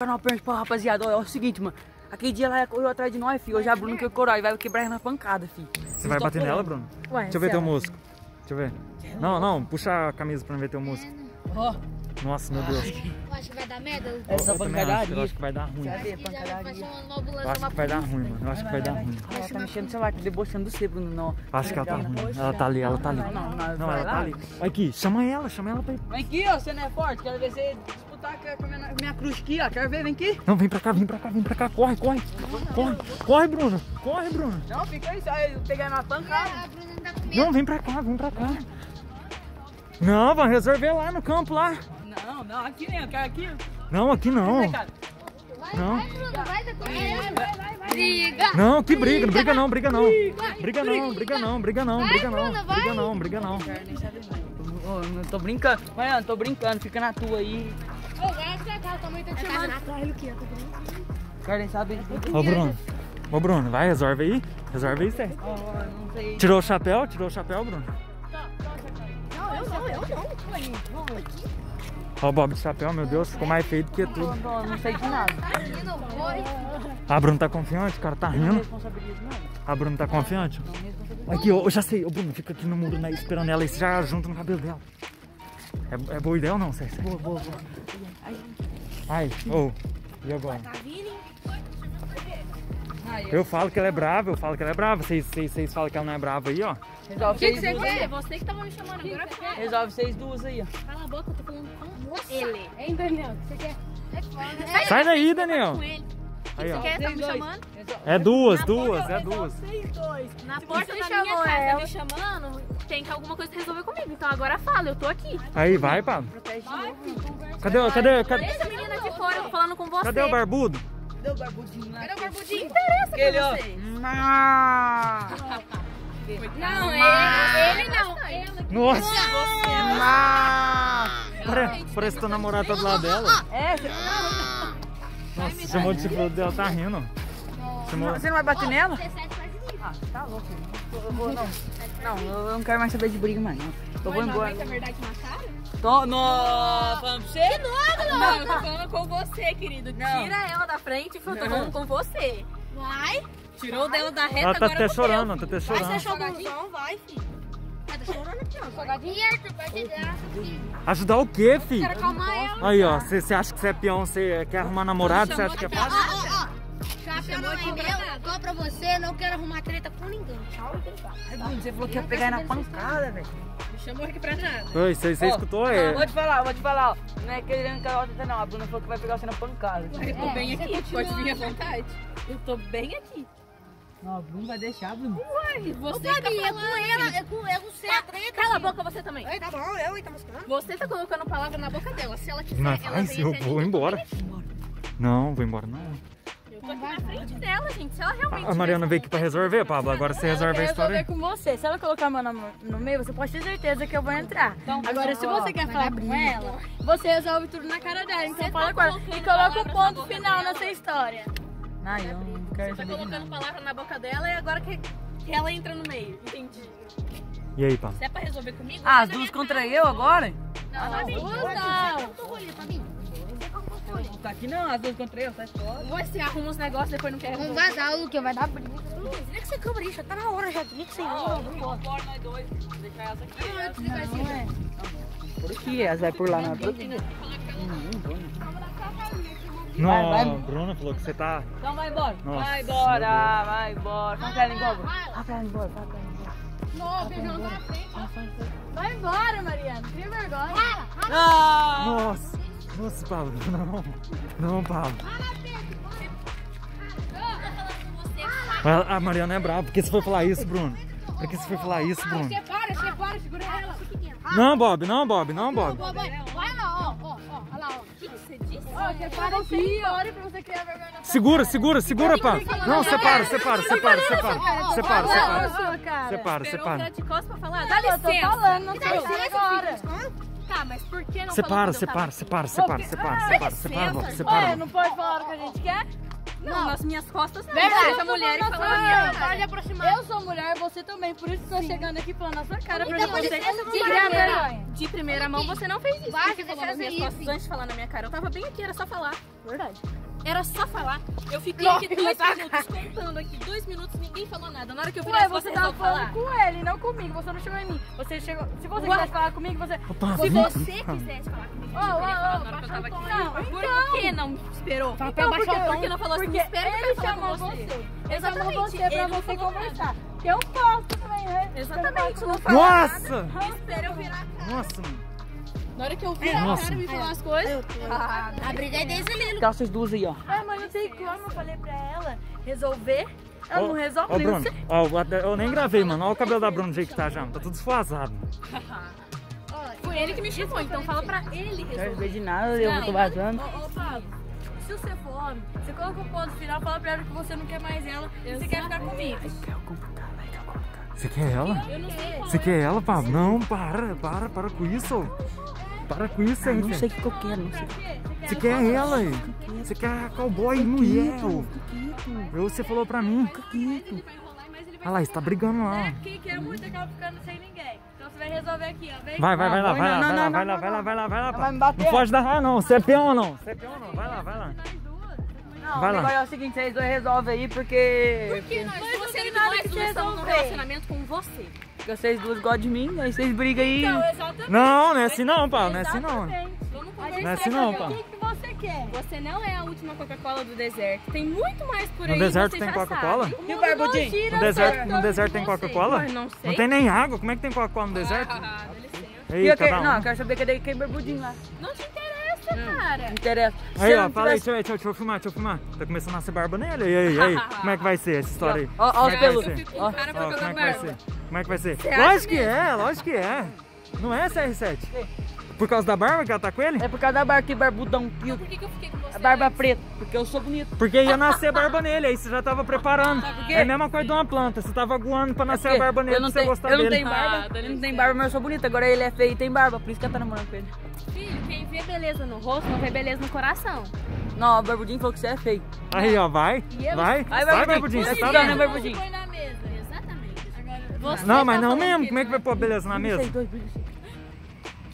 Canal principal, rapaziada, ó, é o seguinte, mano. Aquele dia ela correu atrás de nós, filho. Hoje a Bruna que corou e vai quebrar ela na pancada, filho. Você vai bater nela, Bruno? Ué, Deixa eu ver teu músculo. Deixa eu ver. Não, não, puxa a camisa pra ver teu músculo. Ó, Nossa, meu Deus. Eu acho que vai dar merda. essa eu também acho, eu pancadaria. acho que vai dar ruim. Pancadaria? Eu acho que vai dar ruim, mano. Eu acho que vai dar ruim. Ela tá mexendo no celular, tá debochando você, Bruno. Não. Acho que ela tá ruim. Ela tá ali, ela tá ali. Não, não, Não, ela lá. tá ali. Aqui, chama ela, chama ela pra ir. Vem aqui, ó, você não é forte. Quero ver você disputar com a minha, minha cruz aqui, ó. Quero ver, vem aqui. Não, vem pra cá, vem pra cá, vem pra cá. Corre, corre. Corre, corre, Bruno. Corre, Bruno. Não, fica aí, só eu pegar na pancada. A Bruna não tá. Não, vem pra cá, vem pra cá. Não, vamos resolver lá no campo lá. Não, não, aqui mesmo, quero aqui. Não, aqui não. Vai, Não. vai, Bruna, vai, tá com medo. Vai, vai, vai. Briga. Não, que briga, não briga não, briga não. Briga não, briga não, briga não, briga não. Briga não, briga não. Quero nem saber, não. Não tô brincando. Não, tô brincando. Fica na tua aí. Tua mãe tá te chamando. Atrás, Luquinha, tá saber. Ô, Bruno. Ô, Bruno, vai, resolve aí. Resolve aí. Tirou o chapéu? Tirou o chapéu, Bruno? Não, eu não, eu não. Ó o Bob de chapéu, meu Deus, ficou mais feio do que tudo. não, não sei de nada. A Bruno tá confiante, o cara tá rindo. A Bruno tá confiante? Aqui, eu já sei. Ô, Bruno, fica aqui no muro, né, esperando ela e você já junta no cabelo dela. É, é boa ideia ou não, Sérgio? Boa, boa, boa. Ai, ô, e agora? Tá Eu falo que ela é brava, eu falo que ela é brava. Vocês, vocês, vocês falam que ela não é brava aí, ó. Resolve vocês duas aí. Você que tava me chamando agora fala. Resolve vocês duas aí, ó. Cala a boca, eu tô falando com ele. Hein, Daniel? Você quer? É foda. Sai daí, Daniel. Aí, ó. Você quer? Tá me chamando? É duas, Na duas, porta, é duas. Na porta você da chamou minha casa ela. me chamando, tem que alguma coisa resolver comigo. Então agora fala, eu tô aqui. Aí, vai, Pablo. Cadê, o- cadê, cadê, Deixa a menina de fora, eu tô falando com você. cadê o barbudo? Cadê o barbudinho lá? Cadê o barbudinho? interessa Aquele, ó. pra vocês. Ah! Não, ele, ele não. Ela que Nossa, Ah! pare- parece que teu namorado tá do lado dela. É, você Nossa, chamou de tá rindo. Chamou... você não vai bater nela? 17 faz isso. Ah, tá louco. Eu vou, não. Não, eu não quero mais saber de briga mais, não. Eu vou embora. a verdade na cara? Tô, no, falando pra você? Não, eu tô falando com você, querido. Não. Tira ela da frente e eu tô falando com você. Vai. Tirou dela da reta, Ela tá agora até vou chorando, tá até filho. Vai, você chorando. achou? Vai, filho. Ajudar o quê, filho? Quero acalmar ela. Aí, ó, você acha que você é peão, você quer arrumar namorado, você acha que é fácil? Ó, ó, não é meu, igual pra você, não quero arrumar treta com ninguém. Tchau, Ai, Bruno, Você falou que ia pegar na pancada, velho. Me chamou aqui pra nada. Oi, você, você escutou? É... Vou te falar, vou te falar, ó. Não é querendo que ela não. A Bruna falou que vai pegar você na pancada. Eu tô É, bem aqui, pode vir à vontade. Eu tô bem aqui. Não, a Bruna vai deixar, Bruno. Uai, Ô, você que tá Fabi, é falando. com ela, é com ela, você é treta. Cala a boca você também. Ei, tá bom, eu, hein, tá mostrando? Você tá colocando palavra na boca dela. Se ela quiser, Mas ela vai, se eu vou embora. Não, vou embora não. Eu tô aqui na frente dela, gente. Se ela realmente... A Mariana veio aqui pra resolver, Pablo. Agora você resolve a história. resolver com você. Se ela colocar meu nome no meio, você pode ter certeza que eu vou entrar. Agora, se você quer falar com ela, você resolve tudo na cara dela. Então Você fala tá com ela. E coloca o ponto final dela. nessa história. Não, eu não Você tá de colocando nada. palavra na boca dela e agora que, que ela entra no meio. Entendi. E aí, Pablo? Se é pra resolver comigo... Ah, as duas contra eu agora? Não, não, Duas não. Não tá aqui não, as duas contra eu, sai fora. Você arruma os negócios depois não quer Vamos vazar, Luque, vai dar briga. Desliga essa câmera aí, já tá na hora já. Desliga essa aí. Vamos embora. Bora nós dois. Deixar elas aqui. Não, eu desligar esse aí. Por aqui, elas vai por lá na outra. Não, vai. Bruna falou que você tá. Então vai embora. Nossa, vai embora, vai embora. Fala pra ela embora. Fala pra ela embora, fala pra ela embora. Não, beijão na frente. Vai embora, Mariana. Cria vergonha. Ah! Nossa! Nossa, Pablo, não. Não, Pablo. A a Mariana é brava. Por que você foi falar isso, Bruno? Por que você foi falar isso, Bruno? Separa, separa, segura ela. Não, Bob, não, Bob, não, Bob. Ó, ó, ó, olha lá, ó. O que você disse? Ó, separa aqui, olha pra você criar vergonha na Segura, segura, segura, Pablo. Não, separa, separa, separa, separa. Separa, separa. Separa, Esperou separa. pra falar? Dá Eu tô licença. falando, não sei licença, agora. Tá, mas por que não Separa, separa, separa, separa, separa, separa, separa, separa, Ué, Bob. não pode falar o que a gente quer? Não, nas minhas costas não. Verdade. Seja mulher e Não, fala não, minha não. Pode aproximar. Eu sou mulher, você também, por isso que tô chegando aqui falando na sua cara pra Então, você com licença, de vergonha. De primeira mão você não fez isso. Porque falou nas minhas costas antes de falar na minha cara. Eu tava bem aqui, era só falar. Verdade. Era só falar. Eu fiquei Não, aqui dois minutos contando aqui. Dois minutos, ninguém falou nada. Na hora que eu virei Ué, as você tava falando falar. com ele, não comigo. Você não chegou em mim. Você chegou. Se você Ué. quisesse falar comigo, você. Opa, Se você quisesse falar comigo, ô, poderia falar ô, na hora que. Não, Por então. que não esperou? Então, Então, porque, porque, porque não falou assim, porque ele chamou você. você. Ele chamou Exatamente, você pra ele não você conversar. Eu posso também, né? Exatamente, não falou Nossa! Espera eu virar a cara. Nossa, mano. Na hora que eu virar a Nossa. cara me falar as coisas. Ah, A briga é desse ali. Aquelas vocês duas aí, ó. Ah, mas não tem como. Eu falei pra ela resolver. Ela não resolve Ó, nem Bruno, ó, eu nem gravei, mano. Olha o cabelo da Bruna do jeito que tá já. Tá tudo desfasado. Foi ele que me chamou, então fala pra ele resolver. ver de nada, eu tô vazando. Ô, ô, Pablo, se você for homem, você coloca o ponto final, fala pra ela que você não quer mais ela e você quer ficar comigo. Você quer ela? Eu não sei Você quer ela, Pablo? Não, para, para, para com isso. Para com isso, hein? Não sei o que que eu quero, não sei. Você quer ela, hein? Você quer a cowboy mulher. Eu, você falou pra mim. Olha lá, você tá brigando lá. Quem quer muito acaba ficando sem ninguém. Então você vai resolver aqui, ó. Vem. Vai, vai, vai lá, Não, vai lá, não, vai lá, não, vai não, lá, não, vai lá, vai lá, vai lá. Vai me bater. Não pode dar raio, não. Você é peão ou não? Você é peão ou não? Vai lá, vai lá. Não, Vai o lá. negócio é o seguinte, vocês dois resolvem aí porque... Porque nós duas, não tem nós nada que resolver. relacionamento com você. Porque vocês duas gostam de mim, aí vocês brigam aí. Então, exatamente. Não, não é assim não, Pablo. Não é assim não. Vamos conversar. Não é assim não, pá. O que, que você quer? Você não é a última Coca-Cola do deserto. Tem muito mais por No aí. deserto você tem Coca-Cola? E o Barbudinho? No deserto, no deserto tem Coca-Cola? Não sei. Não tem nem água. Como é que tem Coca-Cola no deserto? Ah, dá licença. E Ei, eu quero, não, eu quero saber cadê aquele barbudinho lá. Não te interessa, cara. Não interessa. Aí, ó, fala aí, tivesse- deixa eu, ver, deixa, eu- deixa eu filmar, deixa eu filmar. Tá começando a nascer barba nele. E aí, e aí? Como é que vai ser essa história aí? Ó, ó, os que pelos. Ó, cara Ó, como é jogar que vai barba. ser? Como é que vai ser? acha Lógico que é, lógico que é. Não é CR7? Por causa da barba que ela tá com ele? É por causa da barba, que barbudão, que por que, que eu fiquei com você? a barba preta, porque eu sou bonito. Porque ia nascer barba nele, aí você já tava preparando. por quê? É a mesma coisa de uma planta, você tava aguando pra nascer a Porque barba nele eu não pra você tenho, gostar eu não dele. tenho barba, Ah, ele não tem barba, mas eu sou bonito. Agora ele é feio e tem barba, por isso que ela tá namorando com ele. Filho, quem vê beleza no rosto não vê beleza no coração. Não, o barbudinho falou que você é feio. Aí, ó, vai. Vai, Vai, vai, Barbudinho. Barbudinho, você Vai tá vendo? né, Barbudinho? Você Não, tá mas não falando mesmo. Como é que vai pôr beleza na mesa? Dois.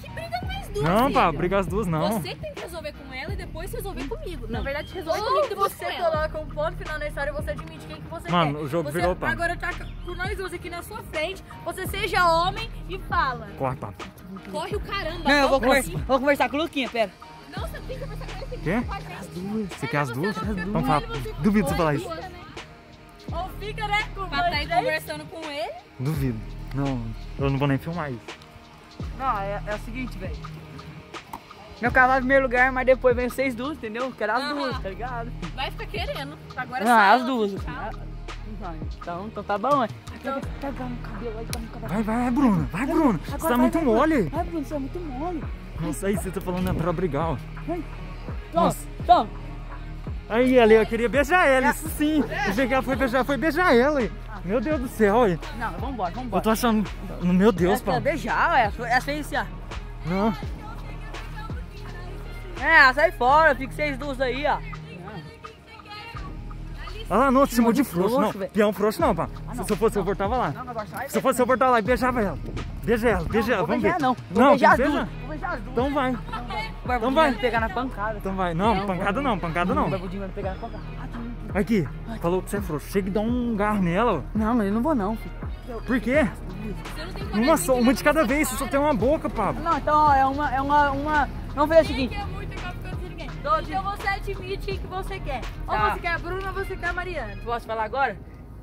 Que briga mais duas, Não, filho. pá, briga as duas não. Você que tem que resolver com ela e depois resolver comigo. Na Não. verdade, resolve Ou comigo e depois você com ela. coloca um ponto final na história e você admite quem que você Mano, quer. o jogo você virou pá. Agora tá com nós duas aqui na sua frente. Você seja homem e fala. Corre, pá. Corre o caramba. Não, eu vou corre. conversar, vou conversar com o Luquinha, pera. Não, você tem que conversar com ele. Quê? Com a gente. Você quer as duas? não quer Vamos falar. Duvido você falar isso. Ou fica, né? Com Pra tá aí dois jeitos. conversando com ele. Duvido. Não, eu não vou nem filmar isso. Não, é, é o seguinte, velho. Meu cavalo em primeiro lugar, mas depois vem vocês duas, entendeu? Quero as Aham. duas, tá ligado? Vai ficar querendo. Agora Não, sai, as duas. Não, Então, então tá bom. Então, pega no cabelo aí, pega no cabelo. Vai, vai, Bruna. Vai, Bruna. Você Agora tá vai, muito vai, mole. Vai, Bruno, você é muito mole. Não sei se você tá falando é pra brigar, ó. Toma, Nossa. toma. Aí, ali, eu queria beijar ela, isso sim. Eu cheguei, ela foi beijar, foi beijar ela. aí. Meu Deus do céu, olha. Não, vambora, Eu vambora. tô achando. Meu Deus, é pá. beijar, ué. Essa é isso, ó. Não. É, sai fora, fica vocês duas aí, ó. Olha lá, não, se chamou de frouxo, não. Peão frouxo não, pá. não. Se eu fosse, eu voltava lá. Não. Se eu fosse, eu voltava lá e beijava ela. Beija ela, beija ela, vamos beijar, ver. não. Não, beijar beijar. Vou beijar as duas. Então vai. O barbudinho Então vai. me pegar na pancada. Então vai. Não, pancada não, pancada O não. barbudinho vai me pegar na pancada. Ah, tá. Aqui, falou que você é frouxo. Chega e dá um garro nela. ó. Não, mas eu não vou não, filho. Por quê? Você não tem Uma, só, uma de cada vez, você só tem uma boca, Pablo. Não, então, ó, é uma, é uma, uma... Vamos fazer o seguinte. Então você admite quem que você quer. Ou Tá. você quer a Bruna ou você quer a Mariana. Posso falar agora?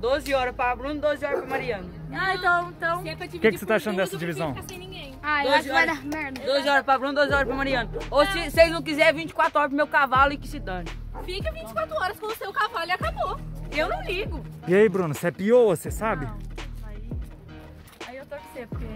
12 horas pra Bruno, 12 horas pra Mariana. Ah, então, então. Se é que que você tá achando dessa divisão? ficar sem ninguém. Ah, eu 12 acho que vai horas. dar merda. 12 horas pra Bruno, 12 horas pra Mariana. Ou se vocês não quiserem, 24 horas pro meu cavalo e que se dane. Fica 24 horas com o seu cavalo e acabou. Eu não ligo. E aí, Bruno, você é pioa, você sabe? Aí, aí eu tô com você, porque.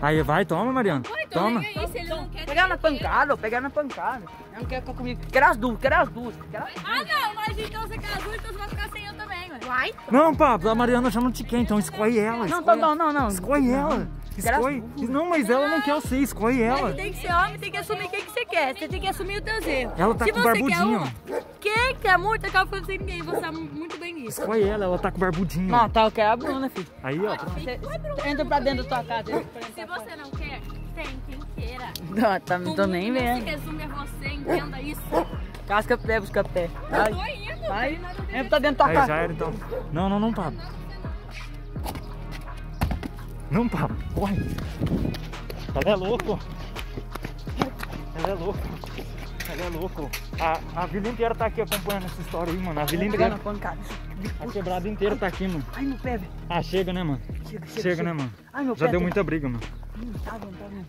Aí vai, toma, Mariana. Então Toma. liga aí, se ele não quer... Pegar na pancada, ó, pegar na pancada. Eu não quero ficar comigo. Quero as duas, quero as duas. Quero as... Ah, não, mas então você casou, então você vai ficar sem eu também, ué. Vai. Não, Pablo, a Mariana já não te quer, então escolhe ela. Não, escolhe tá bom, não, não. Escolhe ela. As Escolhe. duas. Não, mas ela não quer você, escolhe ela. Mas tem que ser homem, tem que assumir quem que você quer. Você tem que assumir os teus erros. Ela tá Se com barbudinho. Quer uma, quem quer muito acaba falando sem ninguém. Você sabe muito bem Escolhe ela, ela tá com barbudinho. Não, tá, eu quero a Bruna, filho. Aí, ó. Você entra pra dentro da tua casa. Se você não quer, tem quem queira. casa. Não, tá, não tô nem Não se vendo. resume a você, entenda isso. Casca pé, busca pé. Vai, Tô indo. vai. Entra pra dentro da tua Aí, já casa. era então. Não, não, não, Pablo. Não, Pablo. Corre. Ela é louco. Ela é louco. Ela é louco. A, a vila inteira tá aqui acompanhando essa história aí, mano. A vila Não, inteira. A quebrada inteira tá aqui, mano. Ai, meu pé, velho. Ah, chega, né, mano? Chega, chega, Chega, chega. né, mano? Ai, meu Já pé. deu tá- muita briga, mano. Hum, Tá vendo, tá vendo.